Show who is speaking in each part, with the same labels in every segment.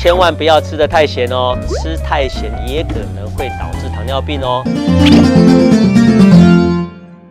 Speaker 1: 千万不要吃的太咸哦，吃太咸也可能会导致糖尿病哦。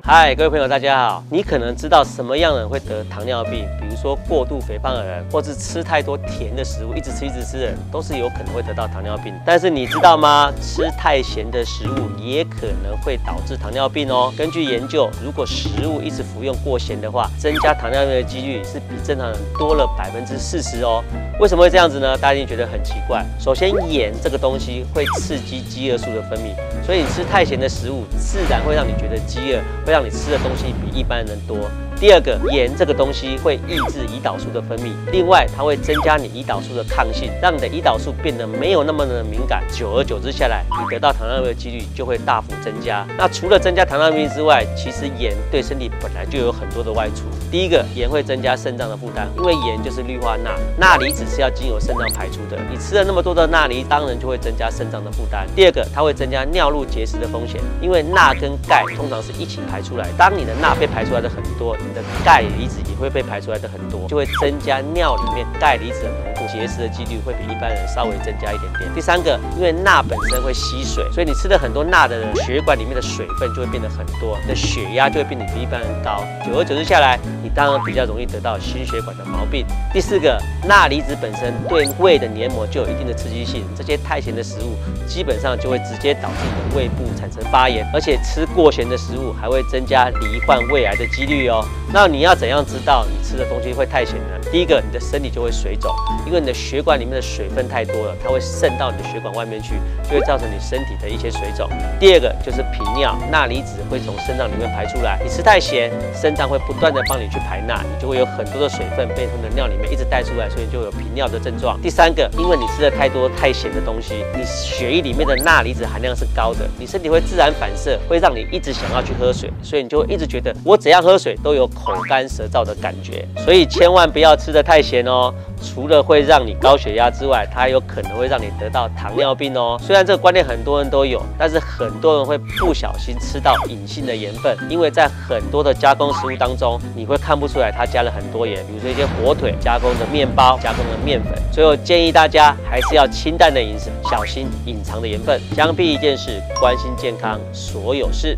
Speaker 1: 嗨，各位朋友，大家好。你可能知道什么样的人会得糖尿病？比如说过度肥胖的人，或是吃太多甜的食物，一直吃一直吃的人，都是有可能会得到糖尿病。但是你知道吗？吃太咸的食物也可能会导致糖尿病哦。根据研究，如果食物一直服用过咸的话，增加糖尿病的几率是比正常人多了百分之四十哦。为什么会这样子呢？大家一定觉得很奇怪。首先，盐这个东西会刺激饥饿素的分泌，所以吃太咸的食物，自然会让你觉得饥饿，会让你吃的东西比一般人多。第二个，盐这个东西会抑制胰岛素的分泌，另外它会增加你胰岛素的抗性，让你的胰岛素变得没有那么的敏感。久而久之下来，你得到糖尿病的几率就会大幅增加。那除了增加糖尿病之外，其实盐对身体本来就有很多的外出。第一个，盐会增加肾脏的负担，因为盐就是氯化钠，钠离子是要经由肾脏排出的。你吃了那么多的钠离，当然就会增加肾脏的负担。第二个，它会增加尿路结石的风险，因为钠跟钙通常是一起排出来，当你的钠被排出来的很多。你的钙离子也会被排出来的很多，就会增加尿里面钙离子的浓度，结石的几率会比一般人稍微增加一点点。第三个，因为钠本身会吸水，所以你吃了很多钠的人，血管里面的水分就会变得很多，你的血压就会变得比一般人高。久而久之下来，你当然比较容易得到心血管的毛病。第四个，钠离子本身对胃的黏膜就有一定的刺激性，这些太咸的食物基本上就会直接导致你的胃部产生发炎，而且吃过咸的食物还会增加罹患胃癌的几率哦。那你要怎样知道你吃的东西会太咸呢？第一个，你的身体就会水肿，因为的血管里面的水分太多了，它会渗到你的血管外面去，就会造成你身体的一些水肿。第二个就是频尿，钠离子会从肾脏里面排出来，你吃太咸，肾脏会不断的帮你去排钠，你就会有很多的水分被从你的尿里面一直带出来，所以就有频尿的症状。第三个，因为你吃了太多太咸的东西，你血液里面的钠离子含量是高的，你身体会自然反射，会让你一直想要去喝水，所以你就会一直觉得我怎样喝水都有口干舌燥的感觉，所以千万不要吃的太咸哦。除了会让你高血压之外，它有可能会让你得到糖尿病哦。虽然这个观念很多人都有，但是很多人会不小心吃到隐性的盐分，因为在很多的加工食物当中，你会看不出来它加了很多盐，比如说一些火腿加工的面包、加工的面粉。所以我建议大家还是要清淡的饮食，小心隐藏的盐分。姜屁一件事，关心健康所有事。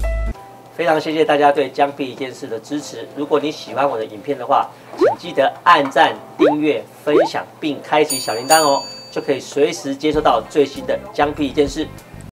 Speaker 1: 非常谢谢大家对江碧一件事的支持。如果你喜欢我的影片的话，请记得按赞、订阅、分享并开启小铃铛哦，就可以随时接收到最新的江碧一件事。